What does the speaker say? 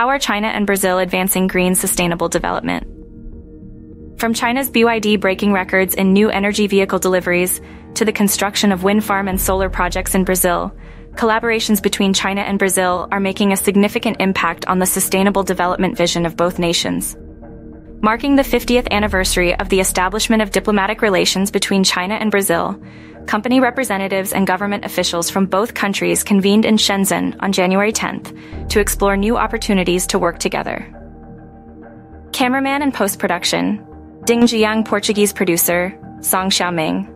How are China and Brazil advancing green sustainable development? From China's BYD breaking records in new energy vehicle deliveries to the construction of wind farm and solar projects in Brazil, collaborations between China and Brazil are making a significant impact on the sustainable development vision of both nations. Marking the 50th anniversary of the establishment of diplomatic relations between China and Brazil, company representatives and government officials from both countries convened in Shenzhen on January 10th to explore new opportunities to work together. Cameraman and post-production, Ding Jiang Portuguese producer, Song Xiaoming,